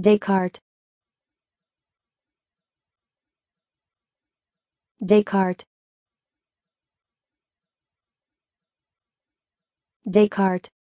Descartes. Descartes. Descartes.